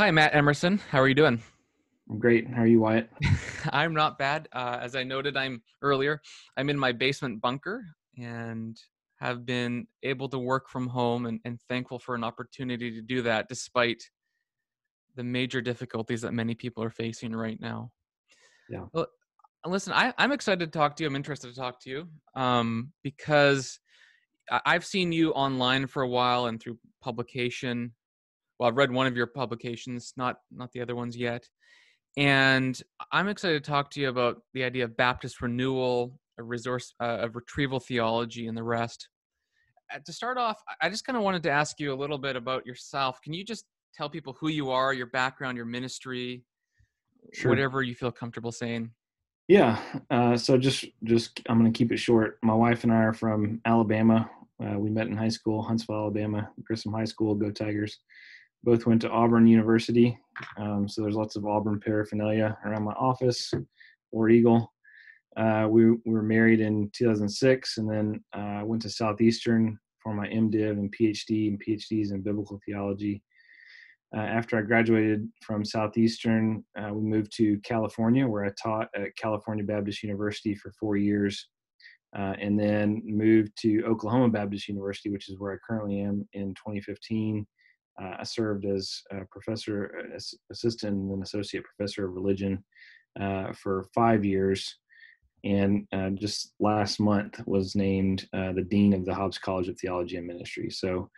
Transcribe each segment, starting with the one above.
Hi, Matt Emerson. How are you doing? I'm great. How are you, Wyatt? I'm not bad. Uh, as I noted, I'm earlier. I'm in my basement bunker and have been able to work from home, and, and thankful for an opportunity to do that, despite the major difficulties that many people are facing right now. Yeah. Well, listen, I, I'm excited to talk to you. I'm interested to talk to you um, because I've seen you online for a while and through publication. Well, I've read one of your publications, not not the other ones yet. And I'm excited to talk to you about the idea of Baptist renewal, a resource uh, of retrieval theology, and the rest. Uh, to start off, I just kind of wanted to ask you a little bit about yourself. Can you just tell people who you are, your background, your ministry, sure. whatever you feel comfortable saying? Yeah. Uh, so just just I'm going to keep it short. My wife and I are from Alabama. Uh, we met in high school, Huntsville, Alabama, Grissom High School. Go Tigers! Both went to Auburn University. Um, so there's lots of Auburn paraphernalia around my office. War Eagle. Uh, we, we, were married in 2006, and then uh, went to Southeastern for my MDiv and PhD and PhDs in biblical theology. Uh, after I graduated from Southeastern, uh, we moved to California, where I taught at California Baptist University for four years, uh, and then moved to Oklahoma Baptist University, which is where I currently am in 2015. Uh, I served as professor, uh, assistant, and then associate professor of religion uh, for five years. And just last month was named the dean of the Hobbs College of Theology and Ministry. So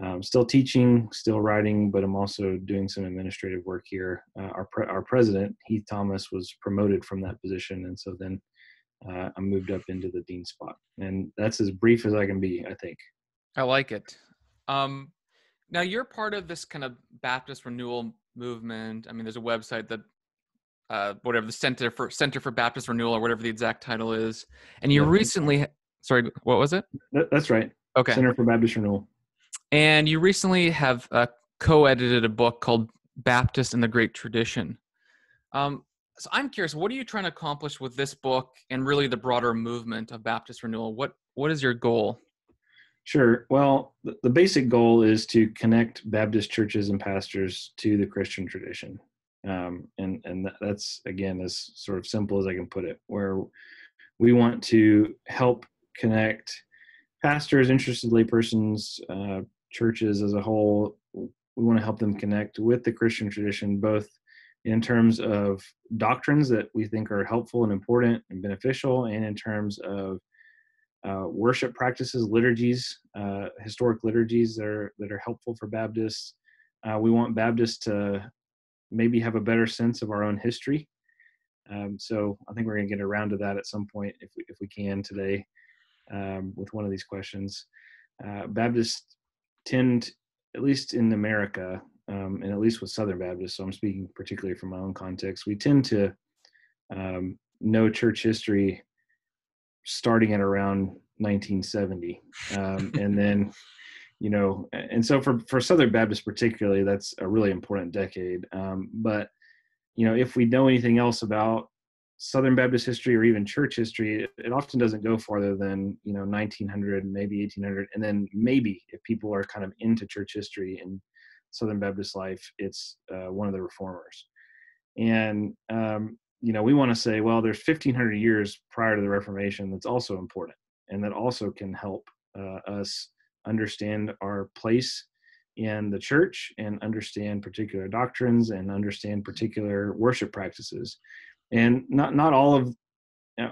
um, still teaching, still writing, but I'm also doing some administrative work here. Uh, our pre- our president Heath Thomas was promoted from that position, and so then uh, I moved up into the dean spot, and that's as brief as I can be. I think. I like it. Um, now you're part of this kind of Baptist renewal movement. I mean, there's a website that. Uh, whatever the Center for Center for Baptist Renewal or whatever the exact title is, and you yeah. recently, sorry, what was it? That's right. Okay. Center for Baptist Renewal. And you recently have uh, co-edited a book called Baptist and the Great Tradition. Um, so I'm curious, what are you trying to accomplish with this book and really the broader movement of Baptist renewal? What what is your goal? Sure. Well, the, basic goal is to connect Baptist churches and pastors to the Christian tradition, um, and and that's again as sort of simple as I can put it. Where we want to help connect pastors, interested laypersons, uh, churches as a whole, we want to help them connect with the Christian tradition, both in terms of doctrines that we think are helpful and important and beneficial, and in terms of uh, worship practices, liturgies, uh, historic liturgies that are that are helpful for Baptists. Uh, we want Baptists to maybe have a better sense of our own history. Um, so I think we're going to get around to that at some point if we if we can today um, with one of these questions. Uh, Baptists tend, at least in America, um, and at least with Southern Baptists, so I'm speaking particularly from my own context, we tend to um, know church history starting at around 1970. Um, and then, you know, and so for, for Southern Baptists particularly, that's a really important decade. Um, but, you know, if we know anything else about Southern Baptist history or even church history, it often doesn't go farther than you know 1900, maybe 1800, and then maybe if people are kind of into church history and Southern Baptist life, it's uh, one of the reformers. And um, you know, we want to say, well, there's 1500 years prior to the Reformation that's also important, and that also can help uh, us understand our place in the church and understand particular doctrines and understand particular worship practices and not not all of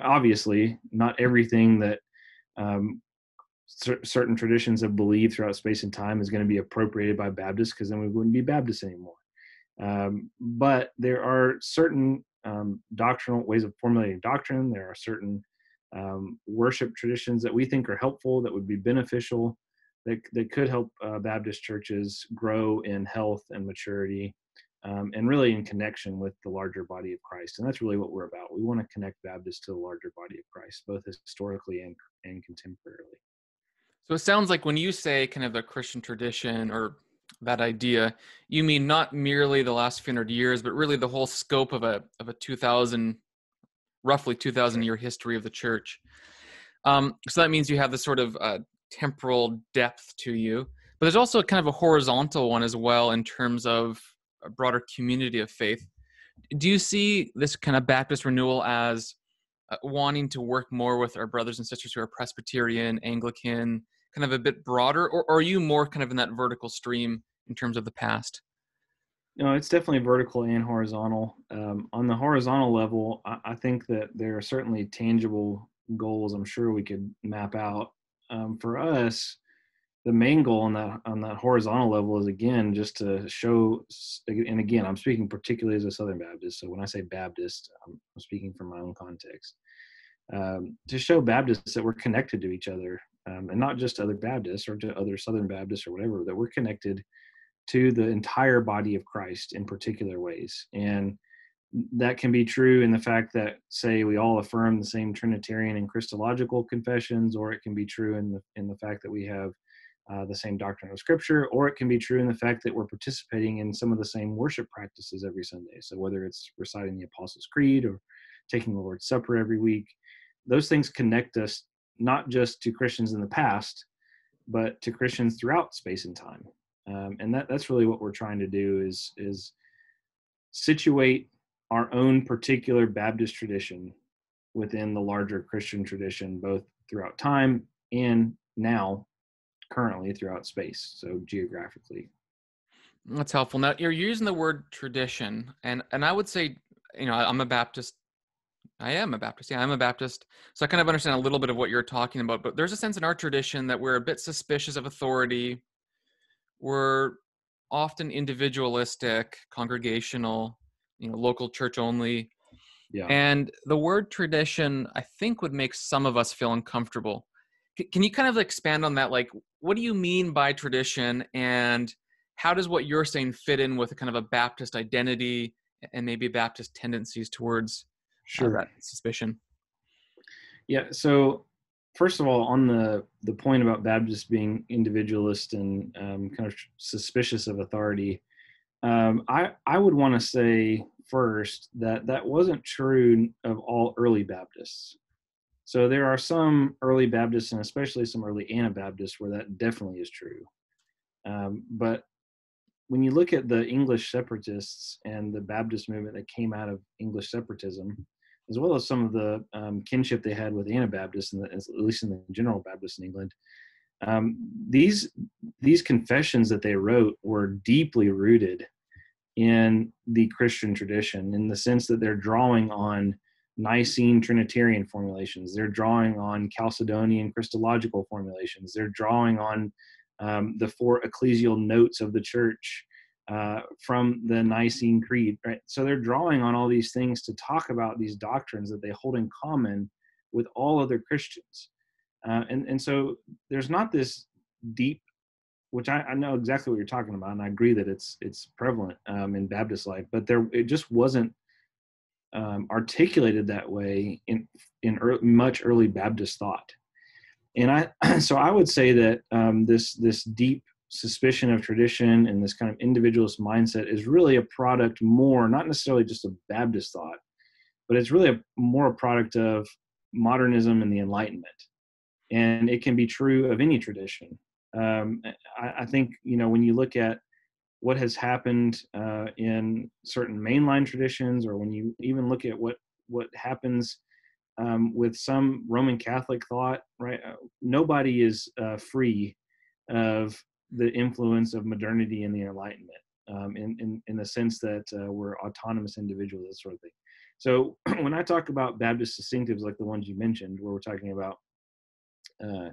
obviously not everything that um, cer- certain traditions have believed throughout space and time is going to be appropriated by Baptists because then we wouldn't be Baptists anymore. Um, but there are certain um, doctrinal ways of formulating doctrine. There are certain um, worship traditions that we think are helpful, that would be beneficial, that, that could help uh, Baptist churches grow in health and maturity um, and really in connection with the larger body of Christ. And that's really what we're about. We want to connect Baptists to the larger body of Christ, both historically and, and contemporarily. So it sounds like when you say kind of the Christian tradition or that idea, you mean not merely the last few hundred years, but really the whole scope of a of a two thousand, roughly two thousand year history of the church. Um, so that means you have this sort of uh, temporal depth to you, but there's also kind of a horizontal one as well in terms of a broader community of faith. Do you see this kind of Baptist renewal as uh, wanting to work more with our brothers and sisters who are Presbyterian, Anglican, kind of a bit broader, or, or are you more kind of in that vertical stream in terms of the past? No, it's definitely vertical and horizontal. Um, on the horizontal level, I, I, think that there are certainly tangible goals. I'm sure we could map out. Um, for us, the main goal on that on that horizontal level is again just to show. And again, I'm speaking particularly as a Southern Baptist. So when I say Baptist, I'm, speaking from my own context. Um, to show Baptists that we're connected to each other, um, and not just other Baptists or to other Southern Baptists or whatever, that we're connected to the entire body of Christ in particular ways. And that can be true in the fact that, say, we all affirm the same Trinitarian and Christological confessions, or it can be true in the in the fact that we have uh, the same doctrine of Scripture, or it can be true in the fact that we're participating in some of the same worship practices every Sunday. So whether it's reciting the Apostles' Creed or taking the Lord's Supper every week, those things connect us not just to Christians in the past, but to Christians throughout space and time um, and that that's really what we're trying to do is is situate our own particular Baptist tradition within the larger Christian tradition, both throughout time and now, currently throughout space. So geographically. That's helpful. Now you're using the word tradition, and and I would say, you know, I'm a Baptist. I am a Baptist. Yeah, I'm a Baptist. So I kind of understand a little bit of what you're talking about. But there's a sense in our tradition that we're a bit suspicious of authority were often individualistic, congregational, you know, local church only. Yeah. And the word tradition, I think, would make some of us feel uncomfortable. C- can you kind of expand on that? Like, what do you mean by tradition, and how does what you're saying fit in with a kind of a Baptist identity and maybe Baptist tendencies towards uh, sure. Uh, that suspicion? Yeah. So first of all, on the the point about Baptists being individualist and um, kind of suspicious of authority, um, I I would want to say first that that wasn't true of all early Baptists. So there are some early Baptists and especially some early Anabaptists where that definitely is true. Um, but when you look at the English separatists and the Baptist movement that came out of English separatism, as well as some of the um, kinship they had with Anabaptists, and at least in the General Baptist in England. Um, these these confessions that they wrote were deeply rooted in the Christian tradition, in the sense that they're drawing on Nicene Trinitarian formulations, they're drawing on Chalcedonian Christological formulations, they're drawing on um, the four ecclesial notes of the church uh, from the Nicene Creed, right? So they're drawing on all these things to talk about these doctrines that they hold in common with all other Christians. Uh, and, and so there's not this deep, which I, I, know exactly what you're talking about, and I agree that it's it's prevalent um, in Baptist life, but there it just wasn't um, articulated that way in in early, much early Baptist thought. And I so I would say that um, this this deep suspicion of tradition and this kind of individualist mindset is really a product more, not necessarily just a Baptist thought, but it's really a, more a product of modernism and the Enlightenment. And it can be true of any tradition. Um, I, I, think, you know, when you look at what has happened uh, in certain mainline traditions, or when you even look at what, what happens um, with some Roman Catholic thought, right? Uh, nobody is uh, free of the influence of modernity and the Enlightenment um, in, in, in the sense that uh, we're autonomous individuals, that sort of thing. So when I talk about Baptist distinctives like the ones you mentioned, where we're talking about, uh,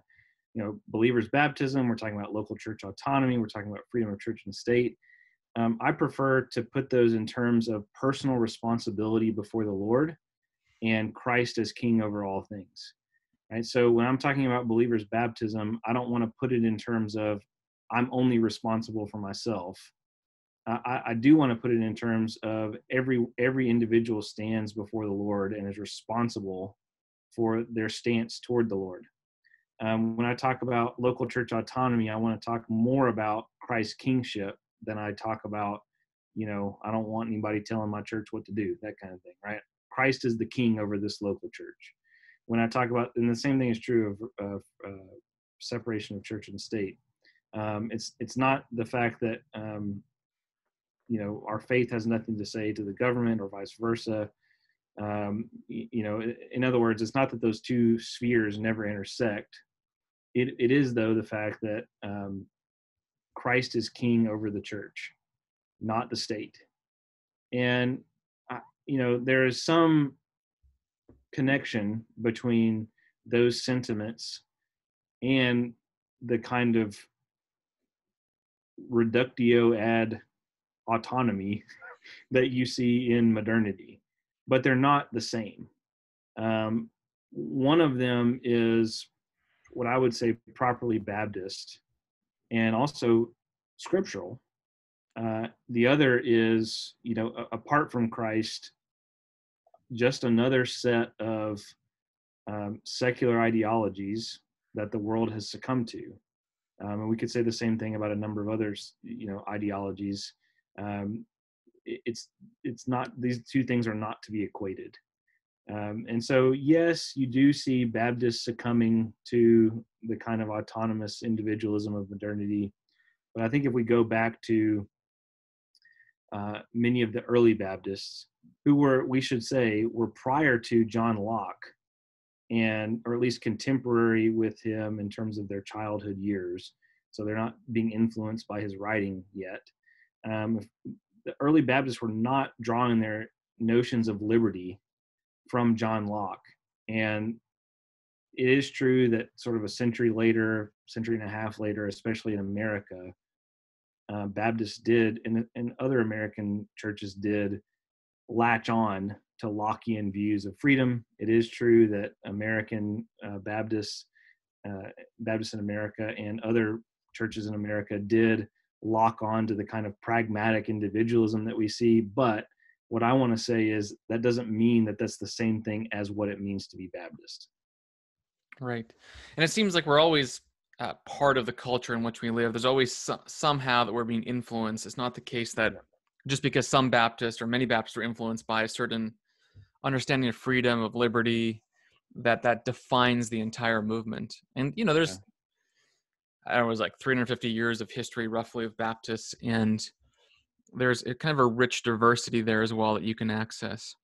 you know, believers' baptism, we're talking about local church autonomy, we're talking about freedom of church and state. Um, I prefer to put those in terms of personal responsibility before the Lord and Christ as King over all things. Right. So when I'm talking about believers' baptism, I don't want to put it in terms of I'm only responsible for myself. I, I do want to put it in terms of every every individual stands before the Lord and is responsible for their stance toward the Lord. Um, when I talk about local church autonomy, I want to talk more about Christ's kingship than I talk about, you know, I don't want anybody telling my church what to do, that kind of thing, right? Christ is the king over this local church. When I talk about, and the same thing is true of, of uh, separation of church and state. Um, it's it's not the fact that um, you know, our faith has nothing to say to the government or vice versa. Um, you know, in other words, it's not that those two spheres never intersect. It, it is, though, the fact that um, Christ is king over the church, not the state. And, uh, you know, there is some connection between those sentiments and the kind of reductio ad autonomy that you see in modernity, but they're not the same. Um, one of them is what I would say properly Baptist and also scriptural. Uh, the other is, you know, apart from Christ, just another set of um, secular ideologies that the world has succumbed to. Um, and we could say the same thing about a number of others, you know, ideologies. Um, it, it's it's not these two things are not to be equated. Um, and so, yes, you do see Baptists succumbing to the kind of autonomous individualism of modernity. But I think if we go back to uh, many of the early Baptists, who were, we should say, were prior to John Locke, and or at least contemporary with him in terms of their childhood years. So they're not being influenced by his writing yet. Um, the early Baptists were not drawing their notions of liberty from John Locke, and it is true that sort of a century later, century and a half later, especially in America, uh, Baptists did, and, and other American churches did, latch on to Lockean views of freedom. It is true that American uh, Baptists, uh, Baptists in America, and other churches in America did lock on to the kind of pragmatic individualism that we see. But what I want to say is that doesn't mean that that's the same thing as what it means to be Baptist. Right. And it seems like we're always uh, part of the culture in which we live. There's always some, somehow that we're being influenced. It's not the case that just because some Baptists or many Baptists are influenced by a certain understanding of freedom, of liberty, that that defines the entire movement. And you know, there's yeah. I don't know, it was like 350 years of history roughly of Baptists, and there's a kind of a rich diversity there as well that you can access.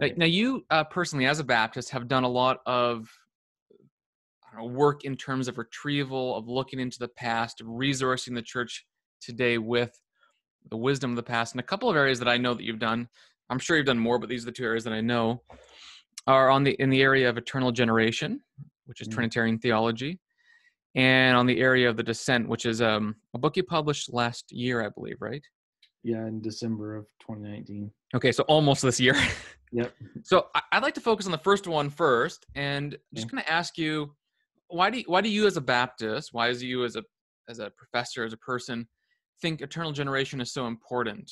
Right. Now, you uh, personally, as a Baptist, have done a lot of know, work in terms of retrieval, of looking into the past, resourcing the church today with the wisdom of the past. And a couple of areas that I know that you've done I'm sure you've done more, but these are the two areas that I know are on the in the area of eternal generation, which is mm-hmm. Trinitarian theology, and on the area of the descent, which is um, a book you published last year, I believe, right? Yeah, in December of 2019. Okay, so almost this year. yep. So I'd like to focus on the first one first, and just yeah. going to ask you, why do you, why do you as a Baptist, why is you as a as a professor, as a person, think eternal generation is so important?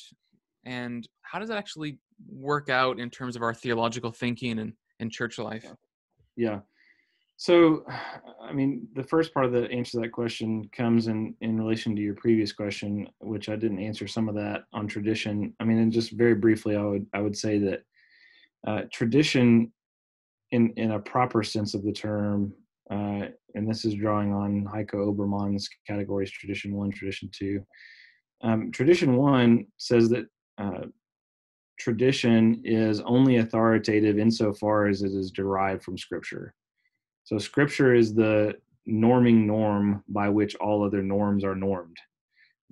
And how does that actually work out in terms of our theological thinking and, and church life? Yeah. So, I mean, the first part of the answer to that question comes in in relation to your previous question, which I didn't answer some of that on tradition. I mean, and just very briefly, I would I would say that uh, tradition, in in a proper sense of the term, uh, and this is drawing on Heiko Oberman's categories: tradition one, tradition two. Um, tradition one says that uh, tradition is only authoritative insofar as it is derived from scripture. So scripture is the norming norm by which all other norms are normed.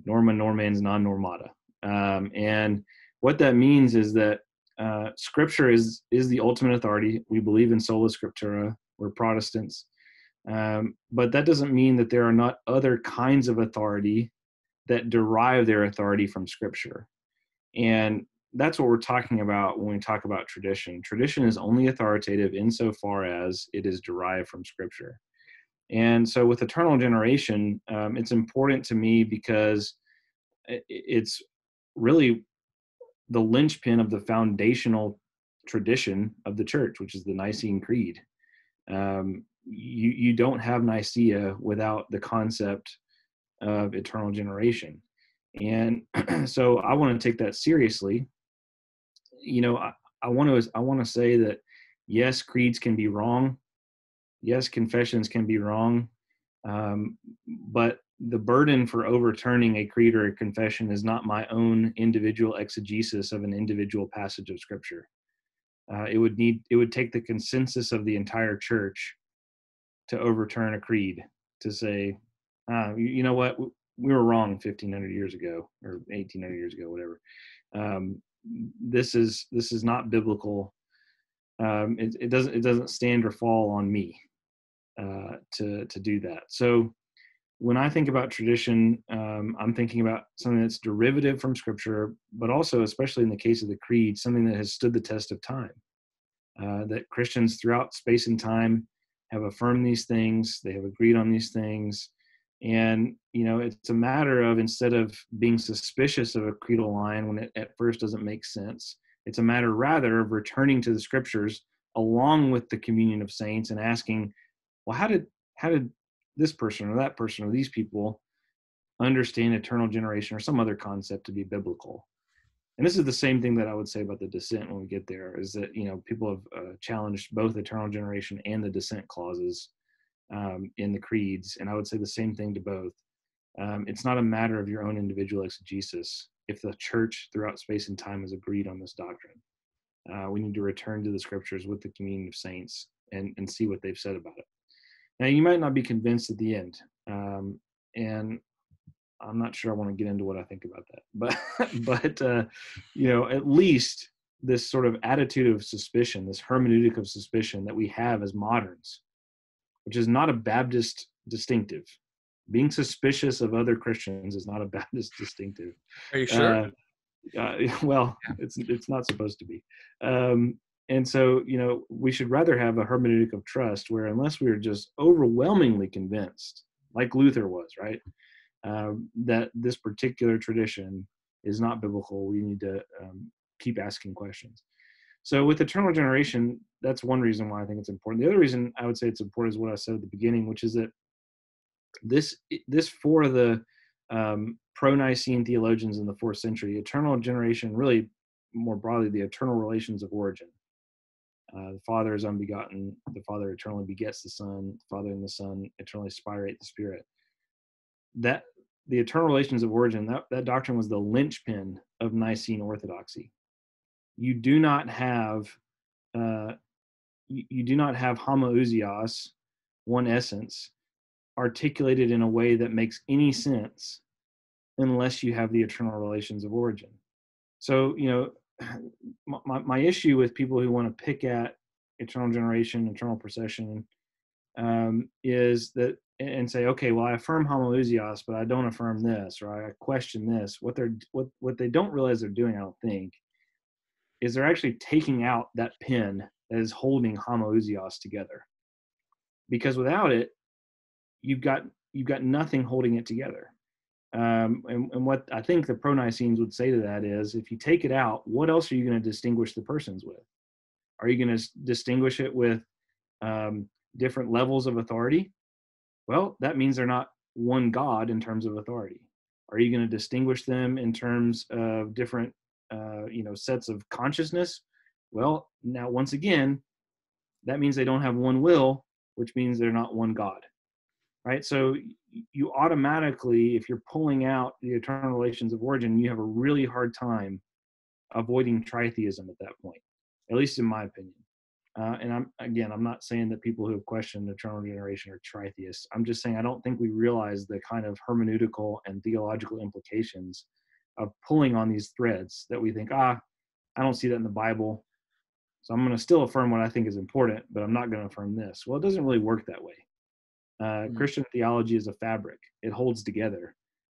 Norma normans non normata. Um, and what that means is that uh, scripture is is the ultimate authority. We believe in sola scriptura. We're Protestants, um, but that doesn't mean that there are not other kinds of authority that derive their authority from scripture. And that's what we're talking about when we talk about tradition. Tradition is only authoritative insofar as it is derived from Scripture. And so, with eternal generation, um, it's important to me because it's really the linchpin of the foundational tradition of the church, which is the Nicene Creed. Um, you you don't have Nicaea without the concept of eternal generation, and so I want to take that seriously you know, I, I want to I want to say that yes, creeds can be wrong. Yes, confessions can be wrong. Um, but the burden for overturning a creed or a confession is not my own individual exegesis of an individual passage of scripture. Uh, it would need it would take the consensus of the entire church to overturn a creed to say, ah, you, you know what, we were wrong 1500 years ago or 1800 years ago, whatever. Um, this is this is not biblical. Um, it, it, doesn't it doesn't stand or fall on me uh, to to do that. So when I think about tradition, um, I'm thinking about something that's derivative from Scripture, but also, especially in the case of the creed, something that has stood the test of time. Uh, that Christians throughout space and time have affirmed these things, they have agreed on these things, and you know it's a matter of instead of being suspicious of a creedal line when it at first doesn't make sense, it's a matter rather of returning to the Scriptures along with the communion of saints and asking, well, how did how did this person or that person or these people understand eternal generation or some other concept to be biblical? And this is the same thing that i would say about the descent when we get there is that you know people have uh, challenged both eternal generation and the descent clauses um, in the creeds and i would say the same thing to both. Um, it's not a matter of your own individual exegesis if the church throughout space and time has agreed on this doctrine. Uh, we need to return to the scriptures with the communion of saints and, and see what they've said about it. Now, you might not be convinced at the end, um, and I'm not sure I want to get into what I think about that, but but uh, you know, at least this sort of attitude of suspicion, this hermeneutic of suspicion that we have as moderns, which is not a Baptist distinctive. Being suspicious of other Christians is not a Baptist distinctive. Are you sure? Uh, uh, well, yeah. it's it's not supposed to be. Um, and so, you know, we should rather have a hermeneutic of trust where, unless we are just overwhelmingly convinced, like Luther was, right, um, that this particular tradition is not biblical, we need to um, keep asking questions. So, with eternal generation, that's one reason why I think it's important. The other reason I would say it's important is what I said at the beginning, which is that this this for the um, pro-Nicene theologians in the fourth century, eternal generation really more broadly the eternal relations of origin uh, the Father is unbegotten. The Father eternally begets the Son. The Father and the Son eternally spirate the Spirit. That the eternal relations of origin, that, that doctrine was the linchpin of Nicene orthodoxy. You do not have uh, you, you do not have homoousios, one essence, articulated in a way that makes any sense unless you have the eternal relations of origin. So, you know, my, my issue with people who want to pick at eternal generation, eternal procession, um, is that and say, okay, well, I affirm homoousios, but I don't affirm this, or I question this. What they're what what they don't realize they're doing, I don't think, is they're actually taking out that pin that is holding homoousios together. Because without it, you've got you've got nothing holding it together. Um, and, and, what I think the pro-Nicenes would say to that is, if you take it out, what else are you going to distinguish the persons with? Are you going to distinguish it with um, different levels of authority? Well, that means they're not one God in terms of authority. Are you going to distinguish them in terms of different, uh, you know, sets of consciousness? Well, now once again, that means they don't have one will, which means they're not one God right? So you automatically, if you're pulling out the eternal relations of origin, you have a really hard time avoiding tritheism at that point, at least in my opinion. Uh, and I'm again, I'm not saying that people who have questioned eternal generation are tritheists. I'm just saying I don't think we realize the kind of hermeneutical and theological implications of pulling on these threads that we think, ah, I don't see that in the Bible. So I'm going to still affirm what I think is important, but I'm not going to affirm this. Well, it doesn't really work that way. Uh, mm-hmm. Christian theology is a fabric; it holds together.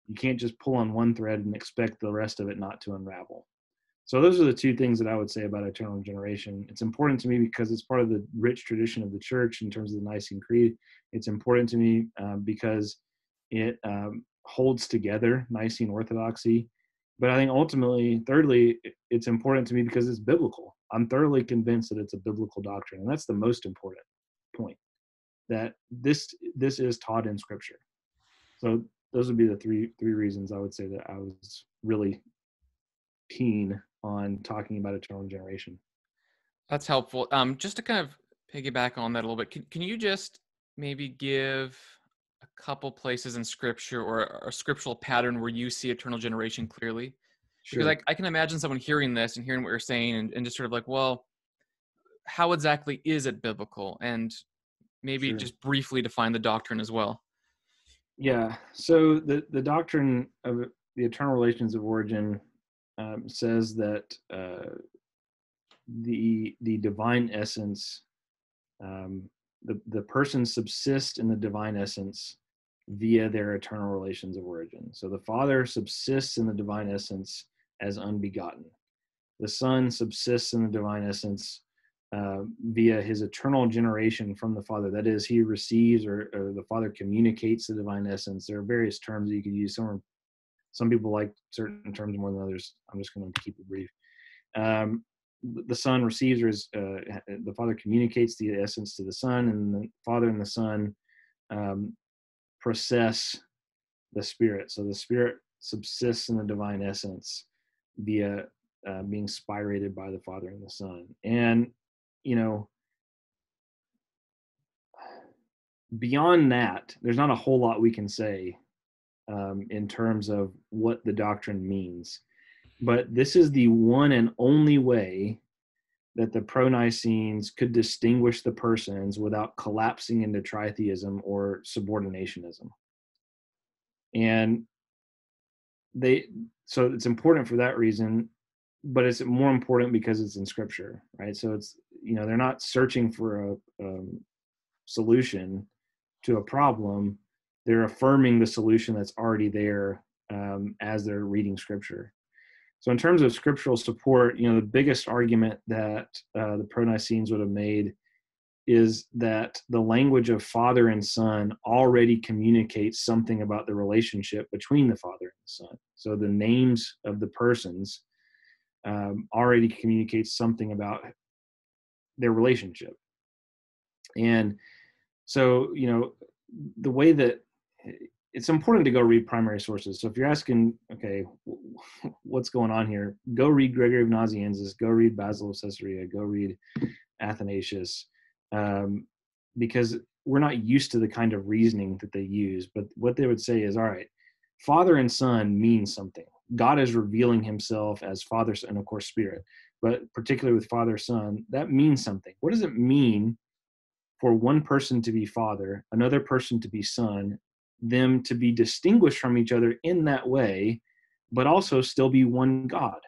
You can't just pull on one thread and expect the rest of it not to unravel. So those are the two things that I would say about eternal generation. It's important to me because it's part of the rich tradition of the church in terms of the Nicene Creed. It's important to me uh, because it um, holds together Nicene orthodoxy. But I think ultimately, thirdly, it's important to me because it's biblical. I'm thoroughly convinced that it's a biblical doctrine, and that's the most important point that this this is taught in scripture. So those would be the three three reasons i would say that i was really keen on talking about eternal generation. That's helpful. Um just to kind of piggyback on that a little bit can, can you just maybe give couple places in scripture or a scriptural pattern where you see eternal generation clearly? Sure. Because I, I can imagine someone hearing this and hearing what you're saying and, and just sort of like, well, how exactly is it biblical? And maybe sure. just briefly define the doctrine as well. Yeah. So the, the doctrine of the eternal relations of origin um, says that uh, the the divine essence, um, the the person subsists in the divine essence via their eternal relations of origin. So the Father subsists in the divine essence as unbegotten. The Son subsists in the divine essence uh, via his eternal generation from the Father. That is, he receives or, or, the Father communicates the divine essence. There are various terms that you could use. Some some people like certain terms more than others. I'm just going to keep it brief. Um, the Son receives or is, uh, the Father communicates the essence to the Son, and the Father and the Son um, process the Spirit. So the Spirit subsists in the divine essence via uh, being spirated by the Father and the Son. And you know, beyond that, there's not a whole lot we can say um, in terms of what the doctrine means. But this is the one and only way that the pro-Nicenes could distinguish the persons without collapsing into tritheism or subordinationism. And they so it's important for that reason but it's more important because it's in scripture right? So it's you know they're not searching for a, um, solution to a problem. They're affirming the solution that's already there um, as they're reading scripture so in terms of scriptural support you know the biggest argument that uh, the pro-nicenes would have made is that the language of father and son already communicates something about the relationship between the father and the son so the names of the persons um, already communicates something about their relationship. And so, you know, the way that it's important to go read primary sources. So if you're asking, okay, what's going on here? Go read Gregory of Nazianzus, go read Basil of Caesarea, go read Athanasius, um, because we're not used to the kind of reasoning that they use. But what they would say is, all right, father and son means something. God is revealing himself as Father, and of course, Spirit, but particularly with Father, Son, that means something. What does it mean for one person to be Father, another person to be Son, them to be distinguished from each other in that way, but also still be one God?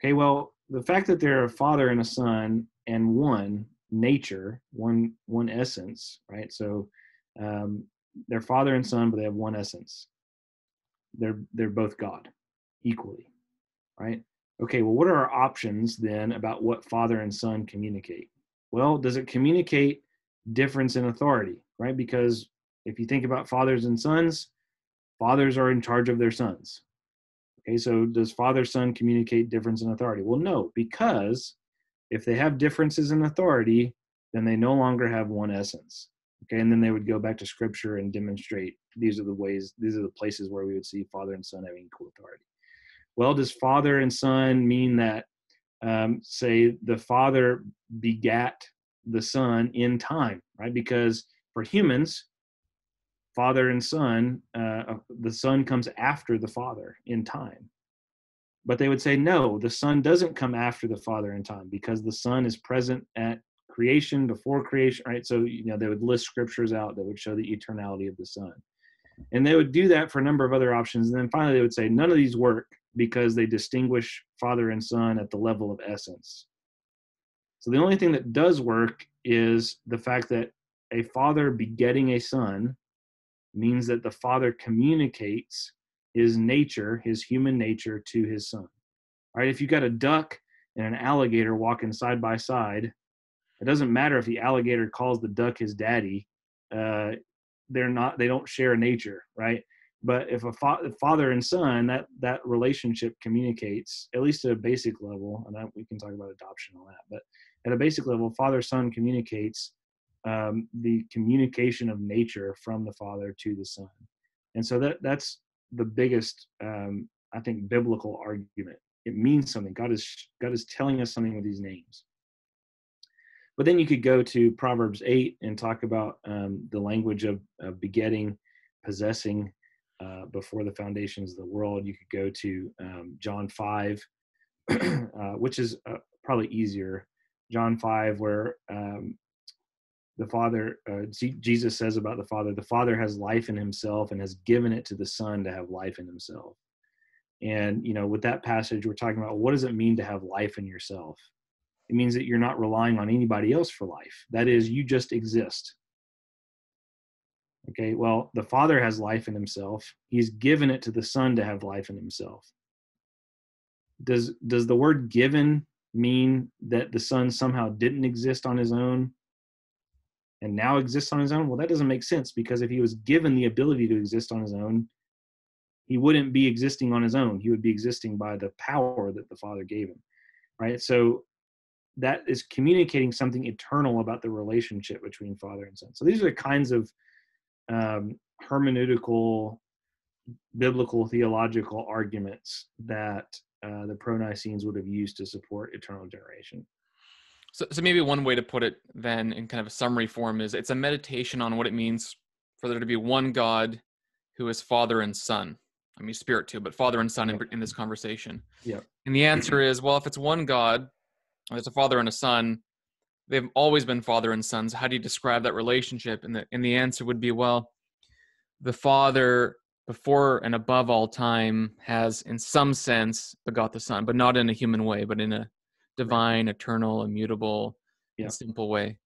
Okay, well, the fact that they're a Father and a Son and one nature, one one essence, right? So um, they're Father and Son, but they have one essence they're they're both God equally, right? Okay, well, what are our options then about what father and son communicate? Well, does it communicate difference in authority, right? Because if you think about fathers and sons, fathers are in charge of their sons. Okay, so does father son communicate difference in authority? Well, no, because if they have differences in authority, then they no longer have one essence. Okay, and then they would go back to scripture and demonstrate these are the ways, these are the places where we would see father and son having equal authority. Well, does father and son mean that, um, say, the father begat the son in time, right? Because for humans, father and son, uh, the son comes after the father in time. But they would say, no, the son doesn't come after the father in time because the son is present at creation, before creation, right? So, you know, they would list scriptures out that would show the eternality of the Son. And they would do that for a number of other options. And then finally, they would say none of these work because they distinguish Father and Son at the level of essence. So, the only thing that does work is the fact that a father begetting a son means that the father communicates his nature, his human nature, to his son. All right, if you've got a duck and an alligator walking side by side, it doesn't matter if the alligator calls the duck his daddy. Uh, they're not. They don't share nature, right? But if a fa- father and son, that that relationship communicates at least at a basic level, and I, we can talk about adoption and all that. But at a basic level, father son communicates um, the communication of nature from the father to the son, and so that that's the biggest, um, I think, biblical argument. It means something. God is God is telling us something with these names. but then you could go to Proverbs 8 and talk about um, the language of, of begetting, possessing uh, before the foundations of the world. You could go to um, John 5, uh, which is uh, probably easier. John 5, where um, the Father, uh, Jesus says about the Father, the Father has life in himself and has given it to the Son to have life in himself. And, you know, with that passage, we're talking about what does it mean to have life in yourself? It means that you're not relying on anybody else for life. That is, you just exist. Okay, well, the Father has life in himself. He's given it to the Son to have life in himself. Does does the word given mean that the Son somehow didn't exist on his own and now exists on his own? Well, that doesn't make sense because if he was given the ability to exist on his own, he wouldn't be existing on his own. He would be existing by the power that the Father gave him. Right? So that is communicating something eternal about the relationship between father and son. So these are the kinds of um, hermeneutical, biblical, theological arguments that uh, the pro-Nicenes would have used to support eternal generation. So, so maybe one way to put it then in kind of a summary form is it's a meditation on what it means for there to be one God who is Father and Son. I mean, Spirit too, but Father and Son in, in this conversation. Yeah. And the answer is, well, if it's one God, there's a father and a son. They've always been father and sons. How do you describe that relationship? And the and the answer would be, well, the father before and above all time has in some sense begot the son, but not in a human way, but in a divine, right. eternal, immutable, yeah. simple way.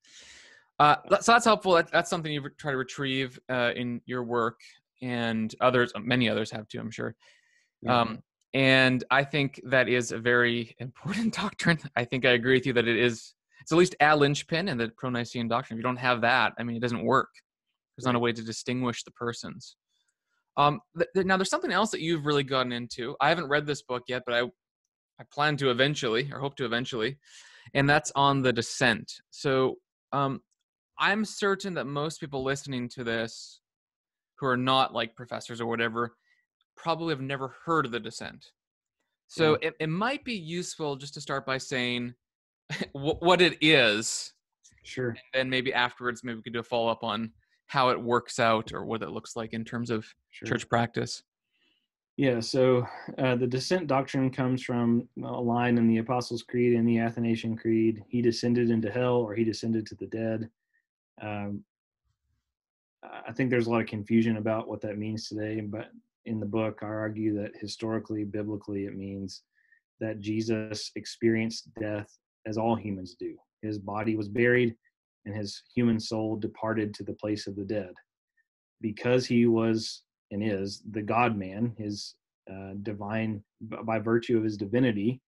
Uh, so that's helpful. That, that's something you try to retrieve uh, in your work, and others, many others have too, I'm sure. Yeah. Um, and I think that is a very important doctrine. I think I agree with you that it is. It's at least a linchpin in the pro-Nicene doctrine. If you don't have that, I mean, it doesn't work. There's not a way to distinguish the persons. Um, th- th- now, there's something else that you've really gotten into. I haven't read this book yet, but I, I plan to eventually, or hope to eventually, and that's on the descent. So, um, I'm certain that most people listening to this, who are not like professors or whatever, probably have never heard of the descent. So yeah. it, it might be useful just to start by saying what it is. Sure. And then maybe afterwards, maybe we could do a follow up on how it works out or what it looks like in terms of sure. church practice. Yeah, so uh, the descent doctrine comes from a line in the Apostles' Creed and the Athanasian Creed. He descended into hell or he descended to the dead. Um, I think there's a lot of confusion about what that means today, but in the book, I argue that historically, biblically, it means that Jesus experienced death as all humans do. His body was buried, and his human soul departed to the place of the dead. Because he was and is the God man, his uh, divine, by virtue of his divinity,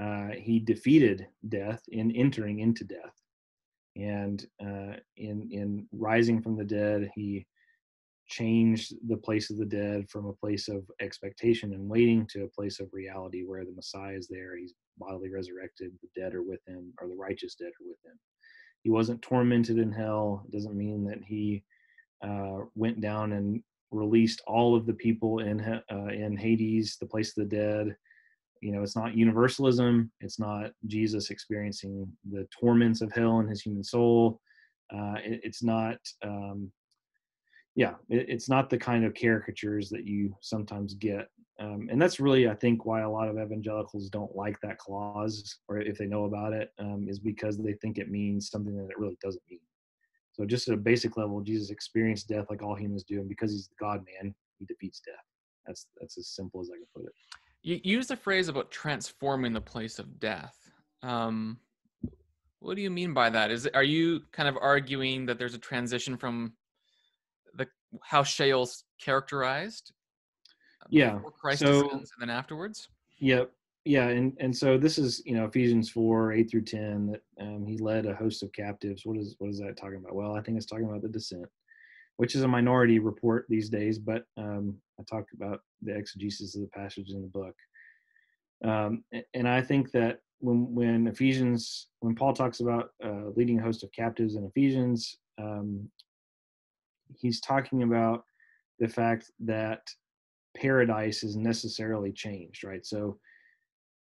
uh, he defeated death in entering into death. And uh, in in rising from the dead, he changed the place of the dead from a place of expectation and waiting to a place of reality where the Messiah is there. He's bodily resurrected. The dead are with him, or the righteous dead are with him. He wasn't tormented in hell. It doesn't mean that he uh, went down and released all of the people in uh, in Hades, the place of the dead. You know, it's not universalism. It's not Jesus experiencing the torments of hell in his human soul. Uh, it, it's not um, yeah, it, it's not the kind of caricatures that you sometimes get. Um, and that's really, I think, why a lot of evangelicals don't like that clause, or if they know about it, um, is because they think it means something that it really doesn't mean. So, just at a basic level, Jesus experienced death like all humans do, and because he's the God man, he defeats death. That's that's as simple as I can put it. You use the phrase about transforming the place of death. Um, what do you mean by that? Is are you kind of arguing that there's a transition from the how Sheol's characterized? Uh, yeah. Christ so, descends and then afterwards. Yep. Yeah, and and so this is you know Ephesians four eight through ten that um, he led a host of captives. What is what is that talking about? Well, I think it's talking about the descent, which is a minority report these days. But um, I talked about the exegesis of the passage in the book, um, and I think that when when Ephesians when Paul talks about uh, leading a host of captives in Ephesians, um, he's talking about the fact that paradise is necessarily changed, right? So,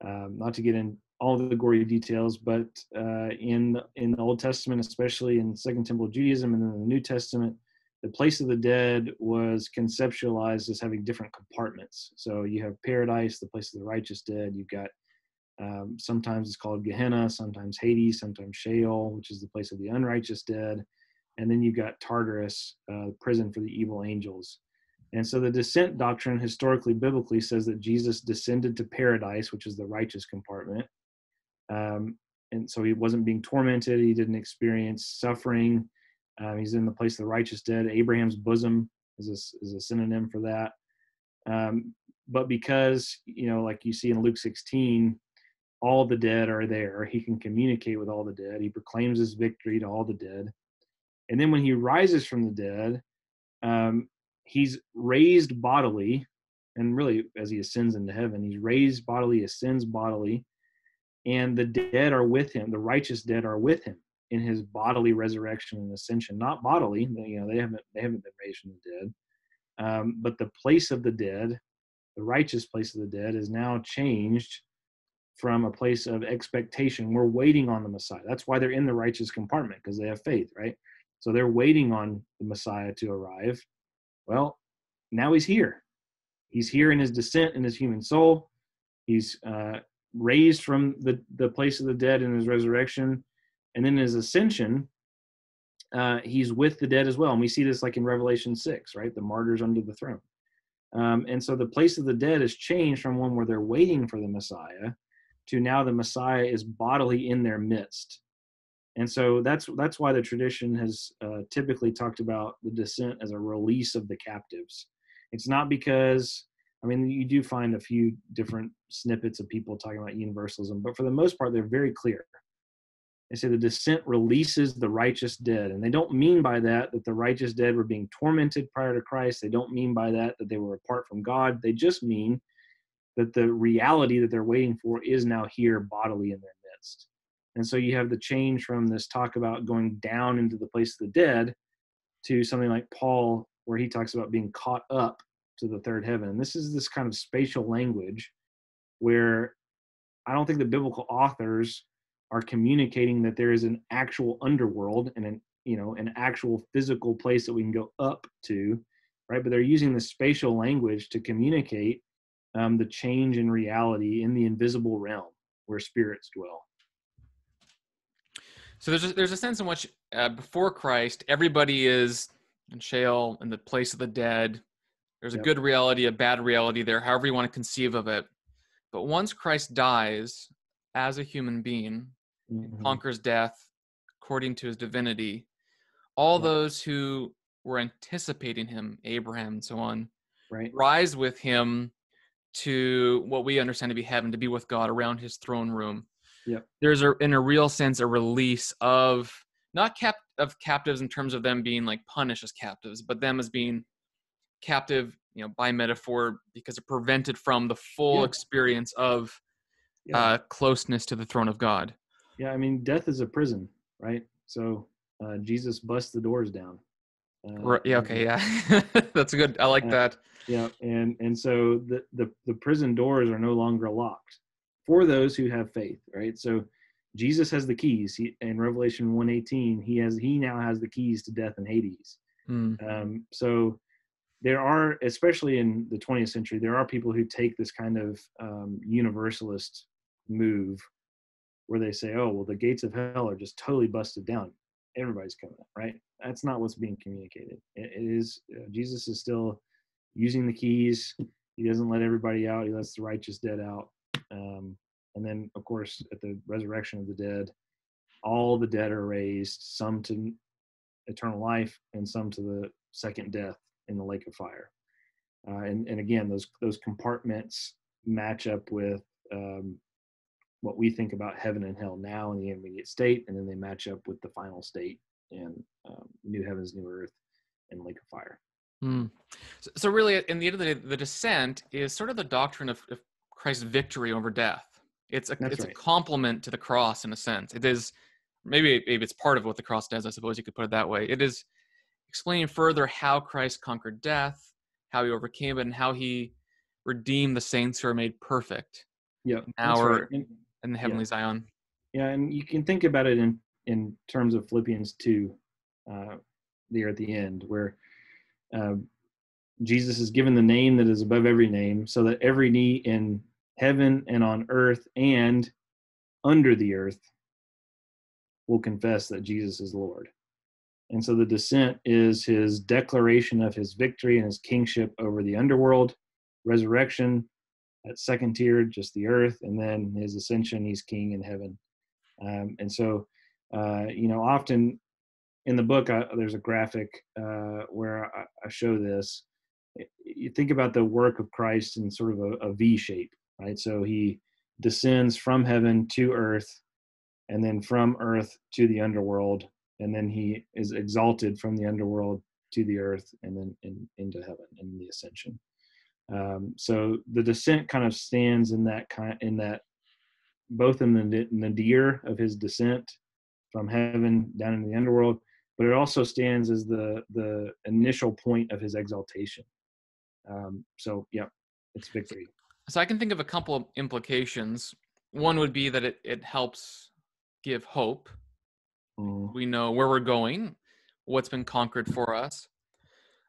um, not to get in all the gory details, but uh, in in the Old Testament, especially in Second Temple Judaism and then the New Testament, the place of the dead was conceptualized as having different compartments. So you have paradise, the place of the righteous dead. You've got um, sometimes it's called Gehenna, sometimes Hades, sometimes Sheol, which is the place of the unrighteous dead, and then you've got Tartarus, uh, prison for the evil angels. And so the descent doctrine, historically, biblically, says that Jesus descended to paradise, which is the righteous compartment. Um, and so he wasn't being tormented. He didn't experience suffering. Um, he's in the place of the righteous dead. Abraham's bosom is a, is a synonym for that. Um, but because, you know, like you see in Luke 16, all the dead are there, he can communicate with all the dead. He proclaims his victory to all the dead. And then when he rises from the dead, um, he's raised bodily. And really, as he ascends into heaven, he's raised bodily, ascends bodily and the dead are with him the righteous dead are with him in his bodily resurrection and ascension. Not bodily you know they haven't they haven't been raised from the dead um, but the place of the dead the righteous place of the dead is now changed from a place of expectation. We're waiting on the messiah. That's why they're in the righteous compartment because they have faith right? So they're waiting on the messiah to arrive well now he's here he's here in his descent in his human soul he's uh, raised from the, the place of the dead in his resurrection, and then in his ascension, uh, he's with the dead as well. And we see this like in Revelation 6, right? The martyrs under the throne. Um, and so the place of the dead has changed from one where they're waiting for the Messiah to now the Messiah is bodily in their midst. And so that's that's why the tradition has uh, typically talked about the descent as a release of the captives. It's not because I mean, you do find a few different snippets of people talking about universalism, but for the most part, they're very clear. They say the descent releases the righteous dead. And they don't mean by that that the righteous dead were being tormented prior to Christ. They don't mean by that that they were apart from God. They just mean that the reality that they're waiting for is now here bodily in their midst. And so you have the change from this talk about going down into the place of the dead to something like Paul, where he talks about being caught up to the third heaven. And this is this kind of spatial language where I don't think the biblical authors are communicating that there is an actual underworld and an you know an actual physical place that we can go up to, right? But they're using the spatial language to communicate um, the change in reality in the invisible realm where spirits dwell. So there's a, there's a sense in which uh, before Christ, everybody is in Sheol in the place of the dead, there's a yep. good reality, a bad reality there, however you want to conceive of it. But once Christ dies as a human being, mm-hmm. conquers death according to his divinity, all yep. those who were anticipating him, Abraham and so on, right. rise with him to what we understand to be heaven, to be with God around his throne room. Yep. There's a in a real sense a release of not cap of captives in terms of them being like punished as captives, but them as being captive you know by metaphor because it prevented from the full yeah. experience of yeah. uh, closeness to the throne of god. Yeah i mean death is a prison right? So uh, jesus busts the doors down. Uh, right, yeah okay yeah. That's a good. I like that. Yeah and and so the, the the prison doors are no longer locked for those who have faith right so jesus has the keys he, in revelation 118 he has he now has the keys to death and hades mm. um, so there are, especially in the 20th century, there are people who take this kind of um, universalist move where they say, oh, well, the gates of hell are just totally busted down. Everybody's coming up, right? That's not what's being communicated. it, it is, uh, Jesus is still using the keys. He doesn't let everybody out, he lets the righteous dead out. Um, and then, of course, at the resurrection of the dead, all the dead are raised, some to eternal life and some to the second death in the lake of fire. Uh, and, and again, those those compartments match up with um, what we think about heaven and hell now in the intermediate state, and then they match up with the final state and um, new heavens, new earth, and lake of fire. Mm. So, so, really, in the end of the day, the descent is sort of the doctrine of, of Christ's victory over death. It's a That's it's right. a complement to the cross in a sense. It is maybe maybe it's part of what the cross does. I suppose you could put it that way. It is explaining further how Christ conquered death, how he overcame it, and how he redeemed the saints who are made perfect. Yeah. Now we're, right. and the heavenly Yeah. Zion. Yeah, and you can think about it in in terms of Philippians two, uh, there at the end, where uh, Jesus is given the name that is above every name, so that every knee in heaven and on earth and under the earth will confess that Jesus is Lord. And so the descent is his declaration of his victory and his kingship over the underworld, resurrection, at second tier, just the earth, and then his ascension, he's king in heaven. Um, and so, uh, you know, often in the book, I, there's a graphic uh, where I, I show this. You think about the work of Christ in sort of a, a V shape, right? So he descends from heaven to earth, and then from earth to the underworld, and then he is exalted from the underworld to the earth, and then in, into heaven in the ascension. Um, so the descent kind of stands in that kind in that both in the nadir of his descent from heaven down into the underworld, but it also stands as the the initial point of his exaltation. Um, so yeah, it's victory. So I can think of a couple of implications. One would be that it, it helps give hope. Mm, We know where we're going, what's been conquered for us.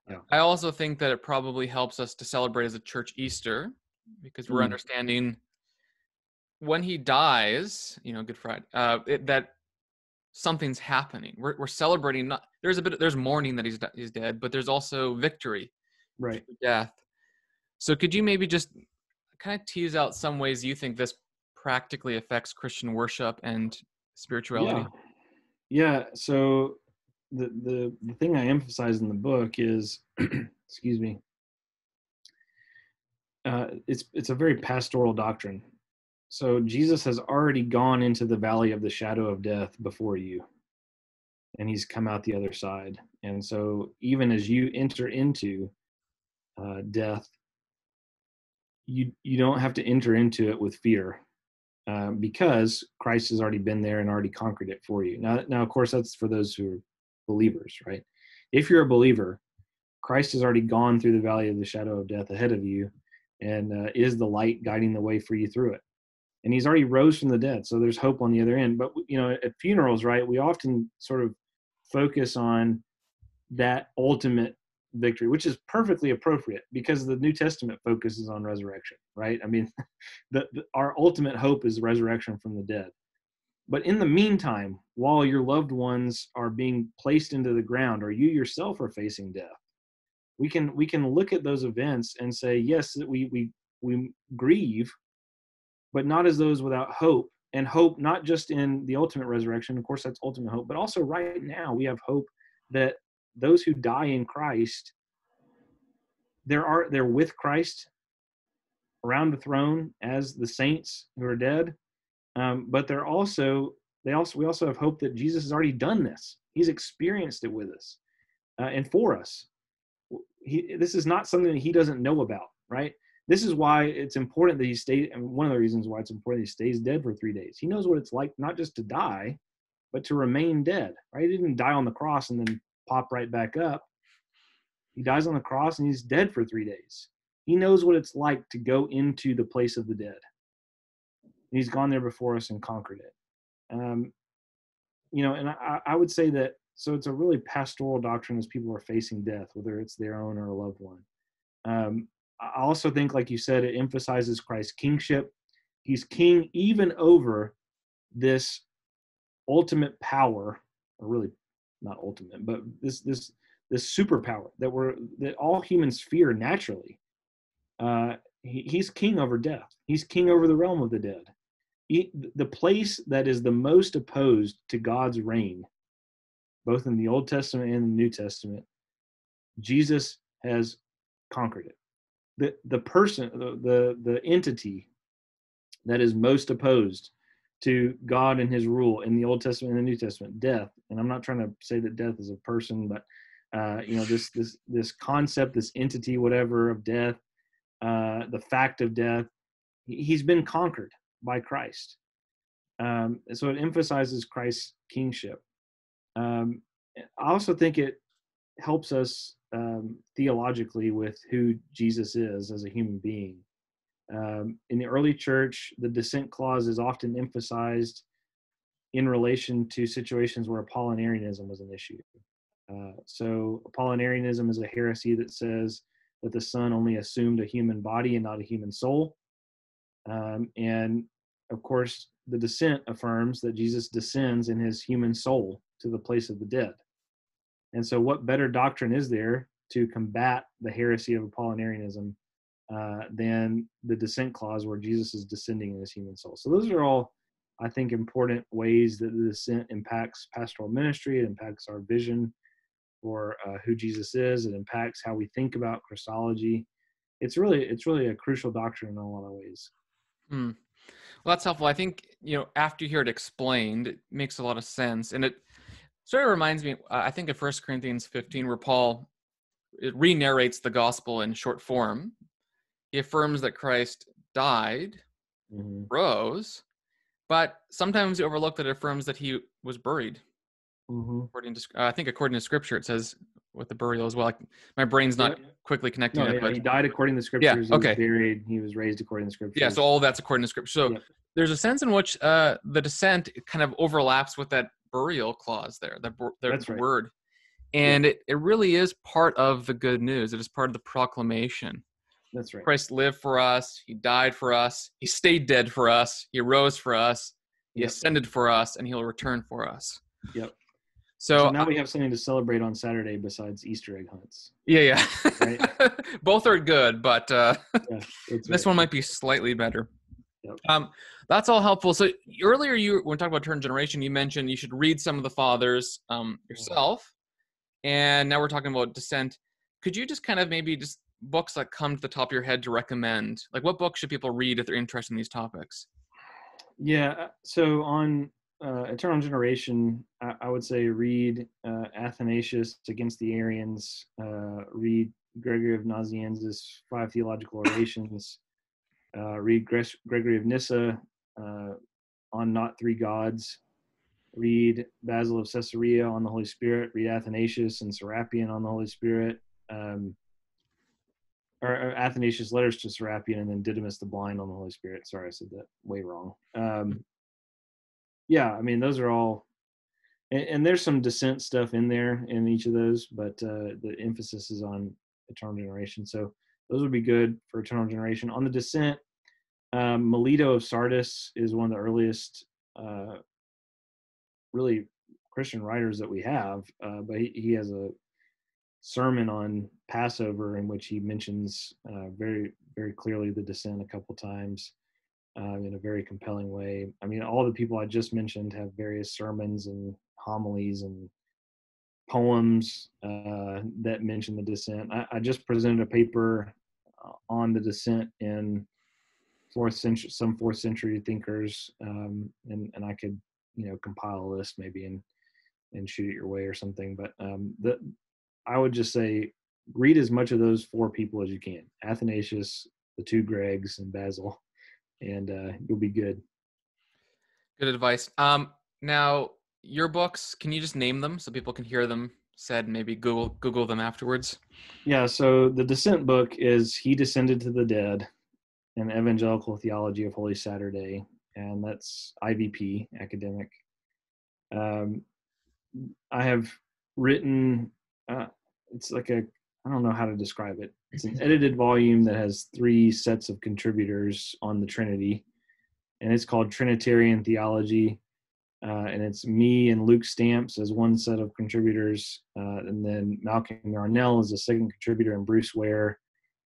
Yeah. I also think that it probably helps us to celebrate as a church Easter because we're Mm. understanding when he dies, you know, Good Friday, uh, it, that something's happening. We're, we're celebrating. Not there's a bit there's mourning that he's he's dead, but there's also victory, right. death. So could you maybe just kind of tease out some ways you think this practically affects Christian worship and spirituality? Yeah. Yeah. So the the the thing I emphasize in the book is, excuse me, uh, it's it's a very pastoral doctrine. So Jesus has already gone into the valley of the shadow of death before you, and he's come out the other side. And so even as you enter into uh, death, you you don't have to enter into it with fear uh, because Christ has already been there and already conquered it for you. Now, now, of course, that's for those who are believers, right? If you're a believer, Christ has already gone through the valley of the shadow of death ahead of you, and uh, is the light guiding the way for you through it. And He's already rose from the dead, so there's hope on the other end. But you know, at funerals, right, we often sort of focus on that ultimate victory, which is perfectly appropriate because the New Testament focuses on resurrection, right? I mean, the, the, our ultimate hope is resurrection from the dead. But in the meantime, while your loved ones are being placed into the ground, or you yourself are facing death, we can we can look at those events and say, yes, we we we grieve, but not as those without hope, and hope not just in the ultimate resurrection. Of course, that's ultimate hope, but also right now we have hope that those who die in Christ, there are they're with Christ around the throne as the saints who are dead, um, but they're also they also we also have hope that Jesus has already done this. He's experienced it with us uh, and for us. He, this is not something that he doesn't know about, right? This is why it's important that he stays, and one of the reasons why it's important that he stays dead for three days. He knows what it's like not just to die, but to remain dead, right? He didn't die on the cross and then pop right back up. He dies on the cross and he's dead for three days. He knows what it's like to go into the place of the dead. He's gone there before us and conquered it. Um, you know, and I, I would say that so it's a really pastoral doctrine as people are facing death, whether it's their own or a loved one. Um, I also think, like you said, it emphasizes Christ's kingship. He's king even over this ultimate power, or really not ultimate, but this this this superpower that we're that all humans fear naturally. Uh, he, he's king over death. He's king over the realm of the dead. He, the place that is the most opposed to God's reign, both in the Old Testament and the New Testament, Jesus has conquered it. The the person, the the, the entity that is most opposed to God and His rule in the Old Testament and the New Testament, death. And I'm not trying to say that death is a person, but uh, you know this this this concept, this entity, whatever of death, uh, the fact of death, he's been conquered by Christ. Um, so it emphasizes Christ's kingship. Um, I also think it helps us um, theologically with who Jesus is as a human being. Um, in the early church, the descent clause is often emphasized in relation to situations where Apollinarianism was an issue. Uh, so, Apollinarianism is a heresy that says that the Son only assumed a human body and not a human soul. Um, and of course, the descent affirms that Jesus descends in his human soul to the place of the dead. And so, what better doctrine is there to combat the heresy of Apollinarianism uh, than the descent clause where Jesus is descending in his human soul? So, those are all, I think, important ways that the descent impacts pastoral ministry, it impacts our vision for uh, who Jesus is, it impacts how we think about Christology. It's really, it's really a crucial doctrine in a lot of ways. Hmm. Well, that's helpful. I think you know after you hear it explained, it makes a lot of sense, and it sort of reminds me. Uh, I think of First Corinthians 15, where Paul it re-narrates the gospel in short form. He affirms that Christ died, mm-hmm. rose, but sometimes he overlooked that it affirms that he was buried. Mm-hmm. According to, uh, I think according to Scripture, it says with the burial as well. Like, my brain's not yeah. quickly connecting no, it. Yeah, but he died according to the scriptures. Yeah, okay. He was buried. He was raised according to the scriptures. Yeah, so all that's according to scripture. So yeah. there's a sense in which uh, the descent kind of overlaps with that burial clause there, that, that right. word. And it, it really is part of the good news. It is part of the proclamation. That's right. Christ lived for us. He died for us. He stayed dead for us. He rose for us. He yep. ascended for us, and he'll return for us. Yep. So, so, now we have something to celebrate on Saturday besides Easter egg hunts. Yeah, yeah. Right? Both are good, but uh, yeah, this right. one might be slightly better. Yep. Um, that's all helpful. So earlier, you when talking about turn generation, you mentioned you should read some of the fathers um, yourself, and now we're talking about descent. Could you just kind of maybe just books that come to the top of your head to recommend? Like, what books should people read if they're interested in these topics? Yeah. Uh, so on uh, Eternal Generation, I, I, would say read uh, Athanasius against the Arians, uh, read Gregory of Nazianzus' Five Theological Orations, uh, read Gre- Gregory of Nyssa uh, on Not Three Gods, read Basil of Caesarea on the Holy Spirit, read Athanasius and Serapion on the Holy Spirit, um, or, Athanasius' letters to Serapion, and then Didymus the Blind on the Holy Spirit. Sorry, I said that way wrong. Um, yeah, I mean those are all, and, and, there's some descent stuff in there in each of those, but uh, the emphasis is on eternal generation. So those would be good for eternal generation. On the descent, um, Melito of Sardis is one of the earliest, uh, really Christian writers that we have, uh, but he, he has a sermon on Passover in which he mentions uh, very very clearly the descent a couple times uh, in a very compelling way. I mean, all the people I just mentioned have various sermons and homilies and poems uh, that mention the descent. I, I, just presented a paper uh, on the descent in fourth century, some fourth century thinkers, um, and and I could you know compile a list maybe and and shoot it your way or something. But um, the I would just say read as much of those four people as you can: Athanasius, the two Gregs, and Basil and uh, you'll be good. Good advice. Um, now your books, can you just name them so people can hear them said? Maybe Google Google them afterwards. Yeah. So the Descent book is "He Descended to the Dead: An Evangelical Theology of Holy Saturday," and that's IVP academic. Um, I have written. Uh, it's like a I don't know how to describe it. It's an edited volume that has three sets of contributors on the Trinity, and it's called Trinitarian Theology. Uh, and it's me and Luke Stamps as one set of contributors, uh, and then Malcolm Yarnell is the second contributor, and Bruce Ware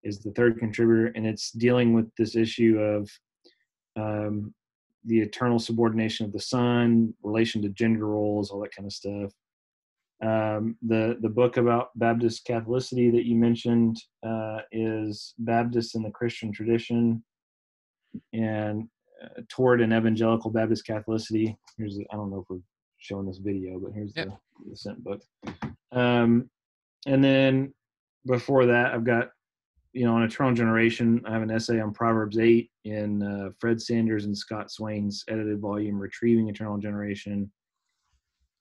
is the third contributor. And it's dealing with this issue of um, the eternal subordination of the Son, relation to gender roles, all that kind of stuff. Um, the the book about Baptist Catholicity that you mentioned uh, is Baptist in the Christian Tradition and uh, toward an evangelical Baptist Catholicity. Here's I don't know if we're showing this video, but here's yep. the, the sent book. Um, and then before that, I've got you know on Eternal Generation. I have an essay on Proverbs eight in uh, Fred Sanders and Scott Swain's edited volume, Retrieving Eternal Generation.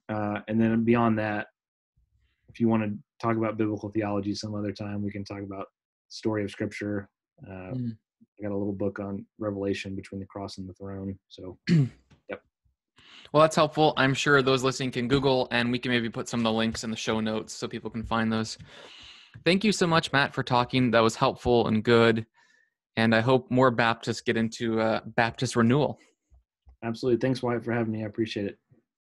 Uh, and then beyond that, if you want to talk about biblical theology some other time, we can talk about story of Scripture, uh, mm. I got a little book on Revelation between the cross and the throne. So, yep. Well, that's helpful. I'm sure those listening can Google, and we can maybe put some of the links in the show notes so people can find those. Thank you so much, Matt, for talking. That was helpful and good. And I hope more Baptists get into uh, Baptist renewal. Absolutely. Thanks, Wyatt, for having me. I appreciate it.